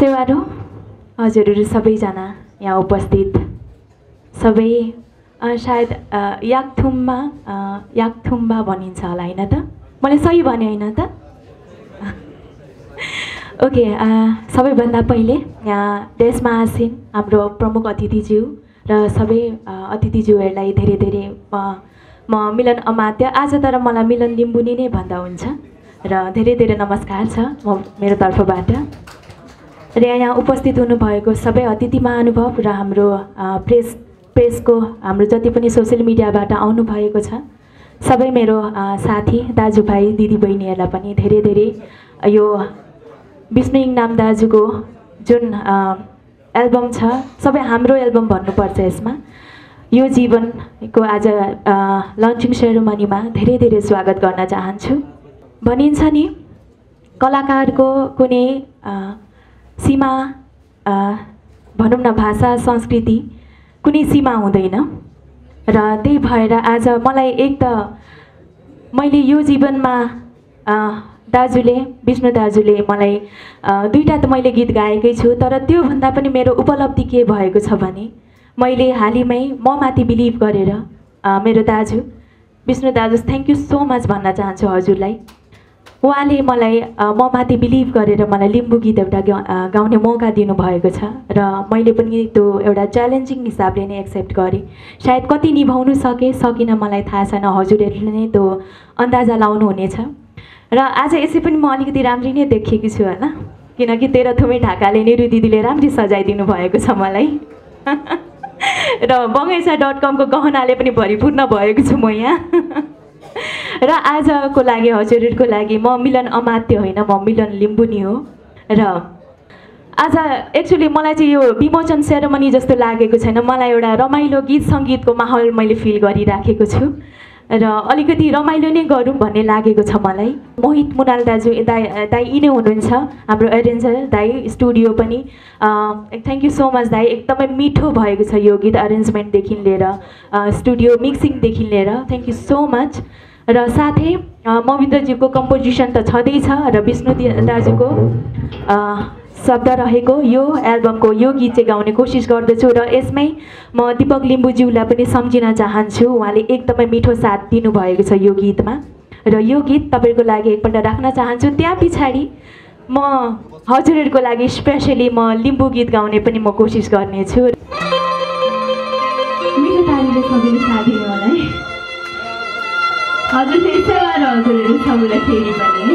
सेवारो हजुरहरू सबैजना यहाँ उपस्थित। सबै सायद अ, याकथुम्बा भनिन्छ होला होइन त? मैले सही भने होइन त? ओके सबैभन्दा पहिले यहाँ देशमा आसिन हाम्रो प्रमुख अतिथिज्यू र सबै अतिथिज्यूहरूलाई धेरै धेरै म मिलन अमात्य। आज तर मलाई मिलन लिम्बुनी नै भन्दा हुन्छ। र धेरै धेरै नमस्कार छ म मेरो तर्फबाट। र यहाँ उपस्थित हुनुभएको सबै अतिथि महानुभाव र हाम्रो प्रेस प्रेसको हाम्रो जति पनि सोसियल मिडियाबाट आउनुभएको छ सबै मेरो साथी दाजुभाइ दिदीबहिनीहरूलाई पनि धेरै धेरै यो विष्णु इङनाम दाजुको जुन एल्बम छ सबै हाम्रो एल्बम भन्नुपर्छ यसमा। यो जीवनको आज लन्चिङ सेरोमनीमा धेरै धेरै स्वागत गर्न चाहन्छु। भनिन्छ नि कलाकारको कुनै सीमा भनौँ न भाषा संस्कृति कुनै सीमा हुँदैन। र त्यही भएर आज मलाई एक त मैले यो जीवनमा दाजुले विष्णु दाजुले मलाई दुईवटा त मैले गीत गाएकै छु तर त्योभन्दा पनि मेरो उपलब्धि के भएको छ भने मैले हालैमै म माथि बिलिभ गरेर मेरो दाजु विष्णु दाजु थ्याङ्क यू सो मच भन्न चाहन्छु हजुरलाई। उहाँले मलाई म माथि बिलिभ गरेर मलाई लिम्बू गीत एउटा गाउने मौका दिनुभएको छ र मैले पनि त्यो एउटा च्यालेन्जिङ हिसाबले नै एक्सेप्ट गरेँ। सायद कति निभाउनु सकेँ सकिनँ मलाई थाहा छैन हजुरहरूले नै त्यो अन्दाजा लाउनुहुनेछ। र आज यसै पनि म अलिकति राम्री नै देखेकी छु होइन किनकि तेह्र थुमै ढाकाले निरु दिदीले राम्ररी सजाइदिनु भएको छ मलाई। र बगैँचा डट कमको गहनाले पनि भरिपूर्ण भएको छु म यहाँ। र आजको लागि हजुरहरूको लागि म मिलन अमात्य होइन म मिलन लिम्बुनी हो। र आज एक्चुली मलाई चाहिँ यो विमोचन सेरोमनी जस्तो लागेको छैन। मलाई एउटा रमाइलो गीत सङ्गीतको माहौल मैले फिल गरिराखेको छु। र अलिकति रमाइलो नै गरौँ भन्ने लागेको छ मलाई। मोहित मुनाल दाजु दाई दाई यिनै हुनुहुन्छ। हाम्रो एरेन्जर दाई स्टुडियो पनि। थ्याङ्क यू सो मच दाई। एकदमै मिठो भएको छ यो गीत अरेन्जमेन्टदेखि लिएर। स्टुडियो मिक्सिङदेखि लिएर। थ्याङ्क यू सो मच र साथै मविन्द्रज्यूको कम्पोजिसन त छँदैछ र विष्णु दाजुको शब्द रहेको। यो एल्बमको यो गीत चाहिँ गाउने कोसिस गर्दछु र यसमै म दिपक लिम्बुज्यूलाई पनि सम्झिन चाहन्छु। उहाँले एकदमै मिठो साथ दिनुभएको छ यो गीतमा। र यो गीत तपाईँहरूको लागि एकपल्ट राख्न चाहन्छु। त्यहाँ पछाडि म हजुरहरूको लागि स्पेसली म लिम्बू गीत गाउने पनि म कोसिस गर्नेछु। मिठो तालीले सबैले साथ दिनु मलाई हजुर फेरि सेवा र हजुरहरू सबैलाई फेरि पनि